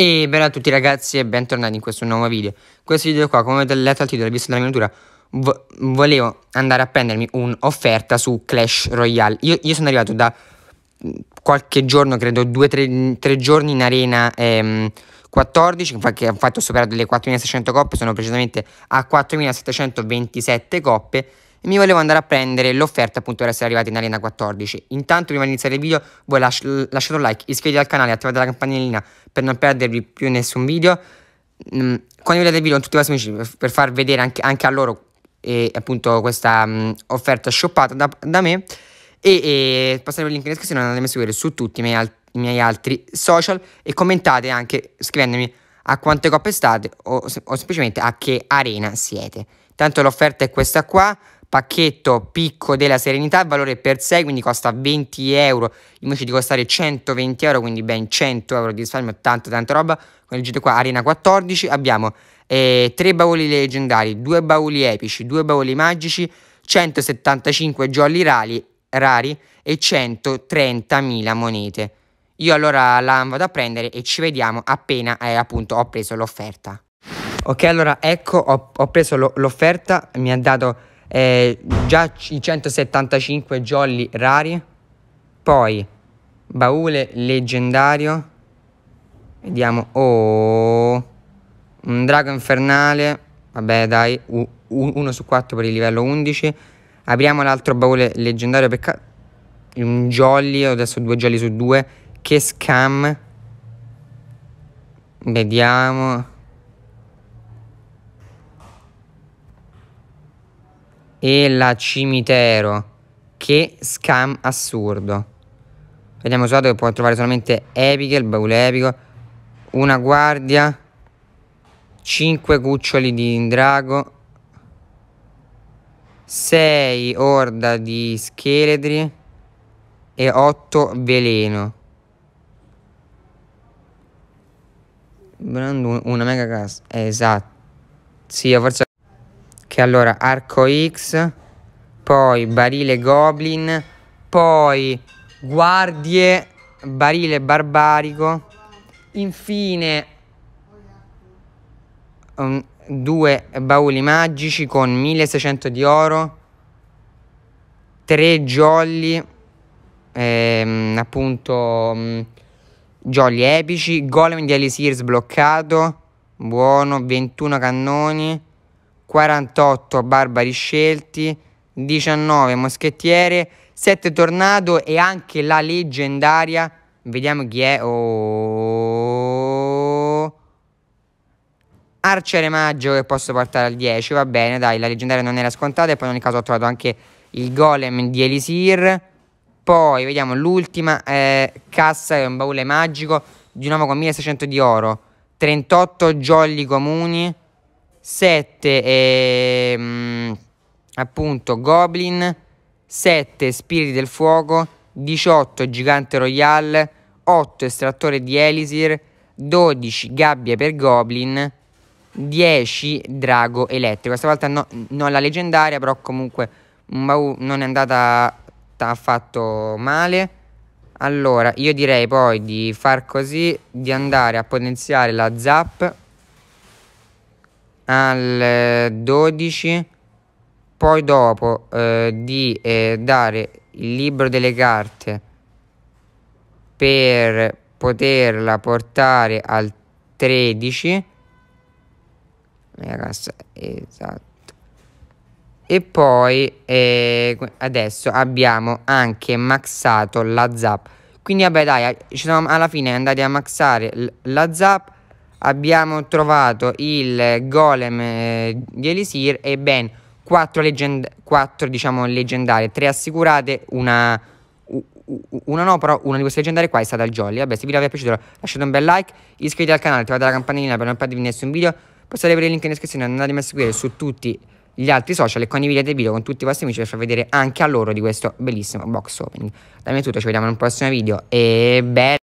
E bella a tutti ragazzi e bentornati in questo nuovo video. Questo video qua, come avete letto al titolo e visto dalla miniatura vo Volevo andare a prendermi un'offerta su Clash Royale. Io, io, sono arrivato da mm, qualche giorno, credo due o tre, tre, giorni in arena ehm, 14 Che ho superato le 4600 coppe, sono precisamente a 4727 coppe e mi volevo andare a prendere l'offerta appunto per essere arrivati in arena 14 intanto prima di iniziare il video voi lasci lasciate un like iscrivetevi al canale attivate la campanellina per non perdervi più nessun video. Mm, quando vedete il video con tutti i vostri amici per far vedere anche, anche a loro e, appunto questa um, offerta shoppata da, da me. E, e passate il link in descrizione andate a seguire su tutti i miei, i miei, altri social e commentate anche scrivendomi a quante coppe state o, o semplicemente a che arena siete. Tanto l'offerta è questa qua pacchetto picco della serenità, valore per 6, quindi costa 20 euro invece di costare 120 euro, quindi ben 100 euro di risparmio, tanta tanta roba. Come leggete qua, Arena 14, abbiamo eh, 3 bauli leggendari, 2 bauli epici, 2 bauli magici, 175 jolly rari, rari e 130.000 monete. Io allora la vado a prendere e ci vediamo appena eh, appunto ho preso l'offerta. Ok, allora ecco, ho, ho preso l'offerta, mi ha dato eh, già i 175 jolly rari, poi baule leggendario, vediamo, oh, un drago infernale, vabbè dai, uno su 4 per il livello 11, apriamo l'altro baule leggendario, peccato, un jolly, adesso due jolly su due, che scam, vediamo... e la cimitero. Che scam assurdo. Vediamo usato che può trovare solamente epiche, il baule epico. Una guardia. 5 cuccioli di drago. 6 orda di scheletri. E 8 veleno. Una mega cassa. Esatto. Sì, forse che allora arco X, poi barile goblin, poi guardie, barile barbarico, infine um, due bauli magici con 1600 di oro, tre jolly, ehm, appunto um, jolly epici, golem di Elisir sbloccato, buono, 21 cannoni, 48 barbari scelti, 19 moschettiere, 7 tornado e anche la leggendaria. Vediamo chi è. Oh. Arciere maggio che posso portare al 10. Va bene, dai, la leggendaria non era scontata. E poi in ogni caso ho trovato anche il golem di Elisir. Poi vediamo l'ultima eh, cassa, è un baule magico di nuovo con 1600 di oro. 38 jolly comuni. 7 ehm, appunto Goblin, 7 Spiriti del Fuoco, 18 Gigante Royale, 8 Estrattore di Elisir, 12 Gabbia per Goblin, 10 Drago Elettrico. Questa volta no, non la leggendaria, però comunque non è andata affatto male. Allora, io direi poi di far così, di andare a potenziare la zap al 12 poi dopo eh, di eh, dare il libro delle carte per poterla portare al 13 ragazza esatto. E poi eh, adesso abbiamo anche maxato la zap. Quindi vabbè dai ci siamo alla fine andati a maxare la zap abbiamo trovato il golem eh, di Elisir e ben 4, leggend 4 diciamo leggendarie, 3 assicurate, una, una no, però una di queste leggendarie qua è stata il Jolly. Vabbè, se vi è piaciuto lasciate un bel like, iscrivetevi al canale, attivate la campanellina per non perdervi nessun video. Potete avere il link in descrizione, andatemi a seguire su tutti gli altri social e condividete il video con tutti i vostri amici per far vedere anche a loro di questo bellissimo box opening. Da me è tutto, ci vediamo in un prossimo video e bella!